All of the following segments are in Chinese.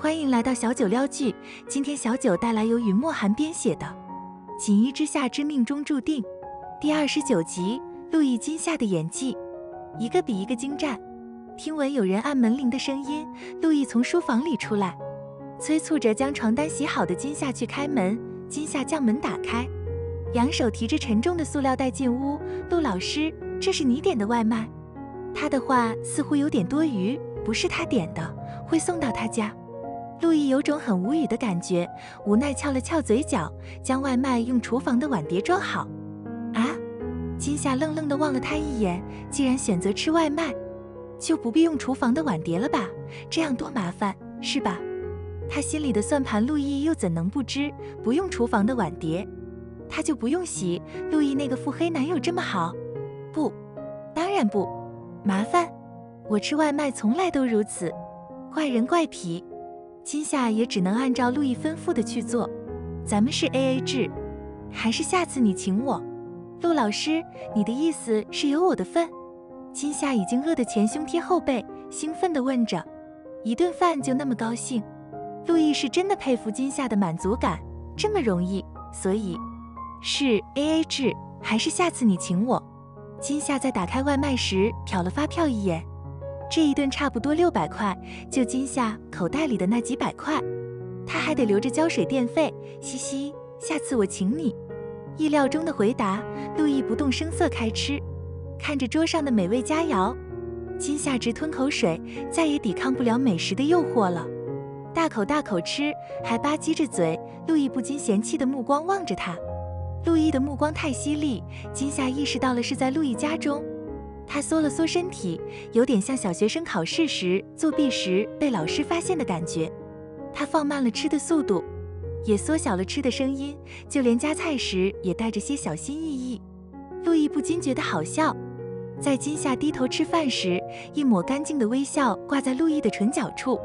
欢迎来到小九撩剧。今天小九带来由云墨寒编写的《锦衣之下之命中注定》第二十九集。陆毅今夏的演技一个比一个精湛。听闻有人按门铃的声音，陆毅从书房里出来，催促着将床单洗好的金夏去开门。金夏将门打开，扬手提着沉重的塑料袋进屋。陆老师，这是你点的外卖？他的话似乎有点多余，不是他点的，会送到他家。陆毅有种很无语的感觉，无奈翘了翘嘴角，将外卖用厨房的碗碟装好。啊！金夏愣愣地望了他一眼，既然选择吃外卖，就不必用厨房的碗碟了吧？这样多麻烦，是吧？他心里的算盘，陆毅又怎能不知？不用厨房的碗碟，他就不用洗。陆毅那个腹黑男友这么好？不，当然不。麻烦？我吃外卖从来都如此，怪人怪癖。今夏也只能按照陆毅吩咐的去做。咱们是 A A 制，还是下次你请我？陆老师，你的意思是有我的份？今夏已经饿得前胸贴后背，兴奋地问着。一顿饭就那么高兴？陆毅是真的佩服今夏的满足感，这么容易？所以是 A A 制，还是下次你请我？今夏在打开外卖时瞟了发票一眼。这一顿差不多六百块，就今夏口袋里的那几百块，他还得留着交水电费。嘻嘻，下次我请你。意料中的回答，陆毅不动声色开吃，看着桌上的美味佳肴，今夏直吞口水，再也抵抗不了美食的诱惑了，大口大口吃，还吧唧着嘴。陆毅不禁嫌弃的目光望着他，陆毅的目光太犀利，今夏意识到了是在陆毅家中。他缩了缩身体，有点像小学生考试时作弊时被老师发现的感觉。他放慢了吃的速度，也缩小了吃的声音，就连夹菜时也带着些小心翼翼。陆毅不禁觉得好笑。在金夏低头吃饭时，一抹干净的微笑挂在陆毅的唇角处。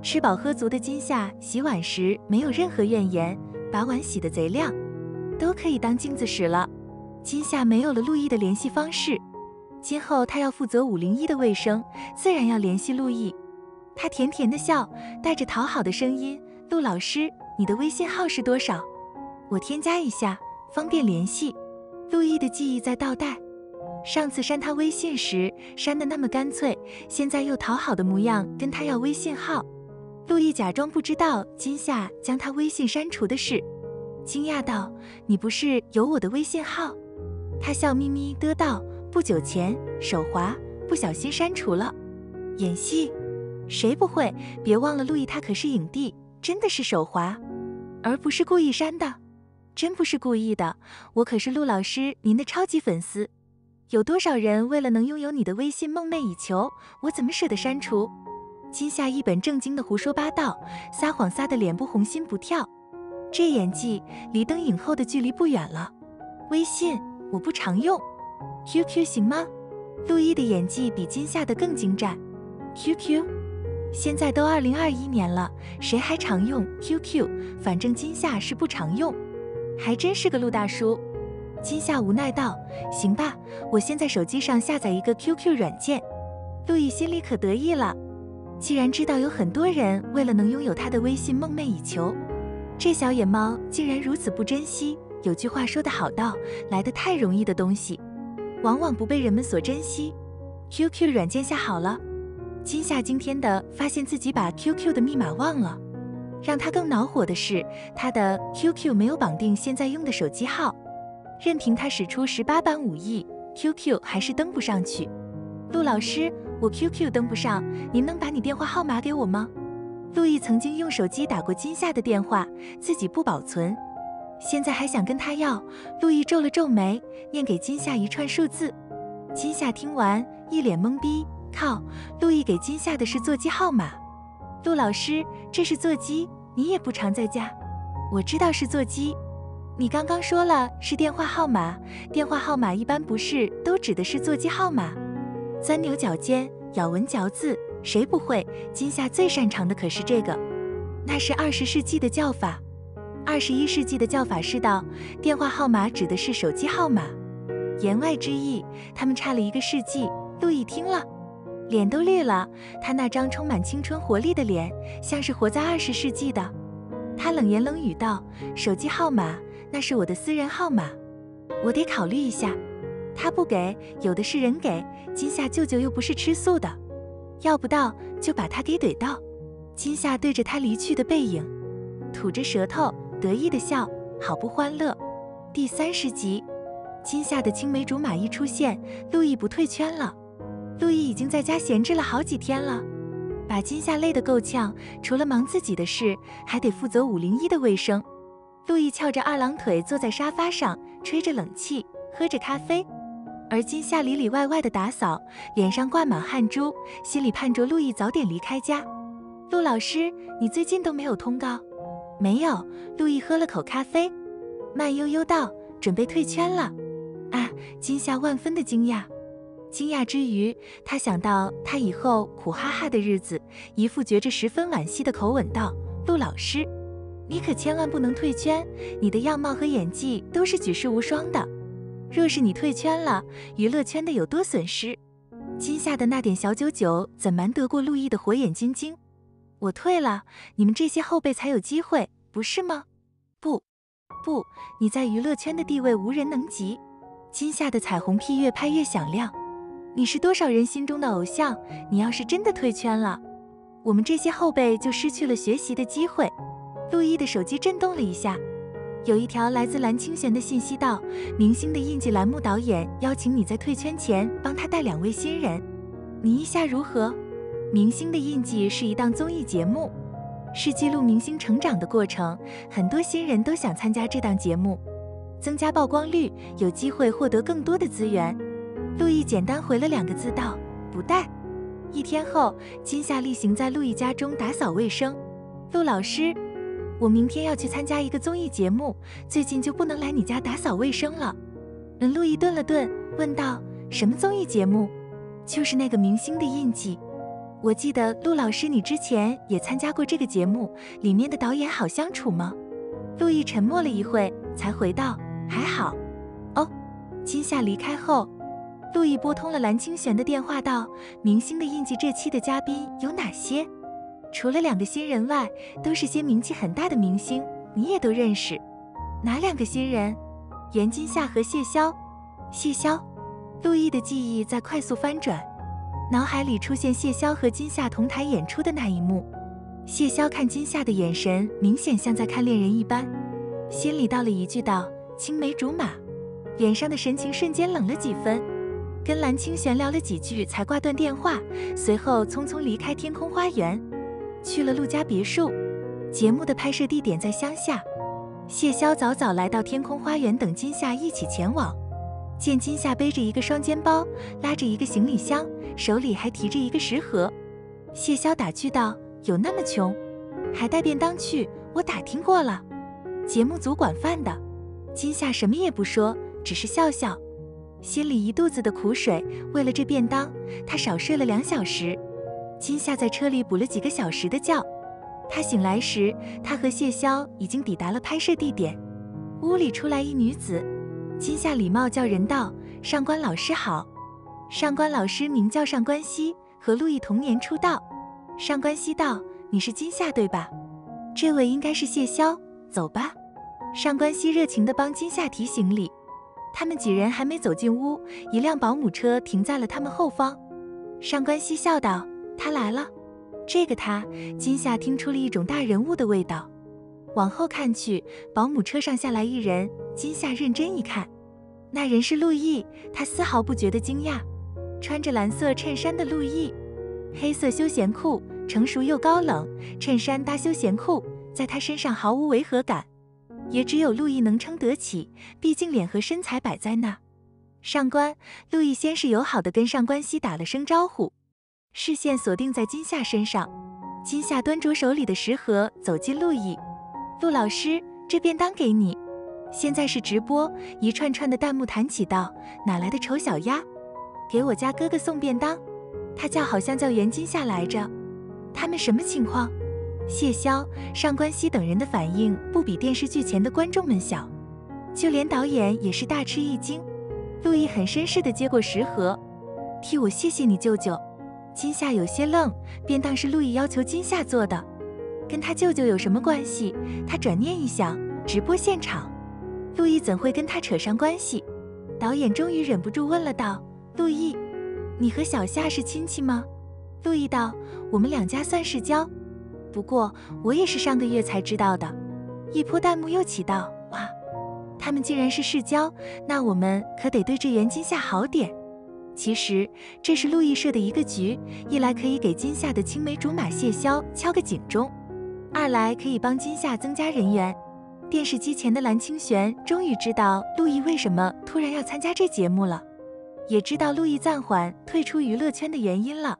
吃饱喝足的金夏洗碗时没有任何怨言，把碗洗得贼亮，都可以当镜子使了。金夏没有了陆毅的联系方式。今后他要负责五零一的卫生，自然要联系陆毅。他甜甜的笑，带着讨好的声音：“陆老师，你的微信号是多少？我添加一下，方便联系。”陆毅的记忆在倒带，上次删他微信时删的那么干脆，现在又讨好的模样，跟他要微信号。陆毅假装不知道今夏将他微信删除的事，惊讶道：“你不是有我的微信号？”他笑眯眯的道。不久前手滑，不小心删除了。演戏，谁不会？别忘了，陆毅他可是影帝，真的是手滑，而不是故意删的。真不是故意的，我可是陆老师您的超级粉丝。有多少人为了能拥有你的微信梦寐以求？我怎么舍得删除？金夏一本正经的胡说八道，撒谎撒的脸不红心不跳。这演技离登影后的距离不远了。微信我不常用。QQ 行吗？陆毅的演技比金夏的更精湛。QQ，现在都二零二一年了，谁还常用 QQ？反正金夏是不常用，还真是个陆大叔。金夏无奈道：“行吧，我先在手机上下载一个 QQ 软件。”陆毅心里可得意了，既然知道有很多人为了能拥有他的微信梦寐以求，这小野猫竟然如此不珍惜。有句话说得好道：“来的太容易的东西。”往往不被人们所珍惜。QQ 软件下好了，金夏今天的发现自己把 QQ 的密码忘了。让他更恼火的是，他的 QQ 没有绑定现在用的手机号，任凭他使出十八般武艺，QQ 还是登不上去。陆老师，我 QQ 登不上，您能把你电话号码给我吗？陆毅曾经用手机打过金夏的电话，自己不保存。现在还想跟他要？陆毅皱了皱眉，念给金夏一串数字。金夏听完，一脸懵逼。靠，陆毅给金夏的是座机号码。陆老师，这是座机，你也不常在家。我知道是座机，你刚刚说了是电话号码，电话号码一般不是都指的是座机号码？钻牛角尖，咬文嚼字，谁不会？金夏最擅长的可是这个，那是二十世纪的叫法。二十一世纪的叫法是道，电话号码指的是手机号码。言外之意，他们差了一个世纪。陆毅听了，脸都绿了。他那张充满青春活力的脸，像是活在二十世纪的。他冷言冷语道：“手机号码，那是我的私人号码，我得考虑一下。”他不给，有的是人给。金夏舅舅又不是吃素的，要不到就把他给怼到。金夏对着他离去的背影，吐着舌头，得意的笑，好不欢乐。第三十集，金夏的青梅竹马一出现，陆毅不退圈了。陆毅已经在家闲置了好几天了，把金夏累得够呛，除了忙自己的事，还得负责五零一的卫生。陆毅翘着二郎腿坐在沙发上，吹着冷气，喝着咖啡。而金夏里里外外的打扫，脸上挂满汗珠，心里盼着陆毅早点离开家。陆老师，你最近都没有通告？没有。陆毅喝了口咖啡，慢悠悠道：“准备退圈了。”啊！金夏万分的惊讶。惊讶之余，他想到他以后苦哈哈的日子，一副觉着十分惋惜的口吻道：“陆老师，你可千万不能退圈，你的样貌和演技都是举世无双的。”若是你退圈了，娱乐圈的有多损失？今夏的那点小九九怎瞒得过陆毅的火眼金睛？我退了，你们这些后辈才有机会，不是吗？不，不，你在娱乐圈的地位无人能及。今夏的彩虹屁越拍越响亮，你是多少人心中的偶像？你要是真的退圈了，我们这些后辈就失去了学习的机会。陆毅的手机震动了一下。有一条来自蓝清玄的信息道：“明星的印记栏目导演邀请你在退圈前帮他带两位新人，你意下如何？”明星的印记是一档综艺节目，是记录明星成长的过程，很多新人都想参加这档节目，增加曝光率，有机会获得更多的资源。陆毅简单回了两个字道：“不带。”一天后，金夏例行在陆毅家中打扫卫生。陆老师。我明天要去参加一个综艺节目，最近就不能来你家打扫卫生了。嗯，陆毅顿了顿，问道：“什么综艺节目？就是那个明星的印记。我记得陆老师，你之前也参加过这个节目，里面的导演好相处吗？”陆毅沉默了一会，才回道：“还好。”哦，金夏离开后，陆毅拨通了蓝清玄的电话，道：“明星的印记这期的嘉宾有哪些？”除了两个新人外，都是些名气很大的明星，你也都认识。哪两个新人？袁金夏和谢霄。谢霄。陆毅的记忆在快速翻转，脑海里出现谢霄和金夏同台演出的那一幕。谢霄看金夏的眼神，明显像在看恋人一般，心里道了一句道：“青梅竹马。”脸上的神情瞬间冷了几分，跟蓝清玄聊了几句才挂断电话，随后匆匆离开天空花园。去了陆家别墅，节目的拍摄地点在乡下。谢霄早早来到天空花园等金夏一起前往，见金夏背着一个双肩包，拉着一个行李箱，手里还提着一个食盒。谢霄打趣道：“有那么穷，还带便当去？我打听过了，节目组管饭的。”金夏什么也不说，只是笑笑，心里一肚子的苦水。为了这便当，他少睡了两小时。金夏在车里补了几个小时的觉，他醒来时，他和谢霄已经抵达了拍摄地点。屋里出来一女子，金夏礼貌叫人道：“上官老师好。”上官老师名叫上官熙，和陆毅同年出道。上官熙道：“你是金夏对吧？这位应该是谢霄，走吧。”上官熙热情地帮金夏提行李。他们几人还没走进屋，一辆保姆车停在了他们后方。上官熙笑道。他来了，这个他，金夏听出了一种大人物的味道。往后看去，保姆车上下来一人，金夏认真一看，那人是陆毅，他丝毫不觉得惊讶。穿着蓝色衬衫的陆毅，黑色休闲裤，成熟又高冷，衬衫搭休闲裤，在他身上毫无违和感，也只有陆毅能撑得起，毕竟脸和身材摆在那。上官，陆毅先是友好的跟上官熙打了声招呼。视线锁定在金夏身上，金夏端着手里的食盒走进陆毅，陆老师，这便当给你。现在是直播，一串串的弹幕弹起道：“哪来的丑小鸭，给我家哥哥送便当？”他叫好像叫袁金夏来着。他们什么情况？谢霄、上官熙等人的反应不比电视剧前的观众们小，就连导演也是大吃一惊。陆毅很绅士的接过食盒，替我谢谢你舅舅。金夏有些愣，便当是陆毅要求金夏做的，跟他舅舅有什么关系？他转念一想，直播现场，陆毅怎会跟他扯上关系？导演终于忍不住问了道：“陆毅，你和小夏是亲戚吗？”陆毅道：“我们两家算世交，不过我也是上个月才知道的。”一波弹幕又起道：“哇，他们竟然是世交，那我们可得对这袁金夏好点。”其实这是陆毅设的一个局，一来可以给金夏的青梅竹马谢霄敲个警钟，二来可以帮金夏增加人员。电视机前的蓝清玄终于知道陆毅为什么突然要参加这节目了，也知道陆毅暂缓退出娱乐圈的原因了。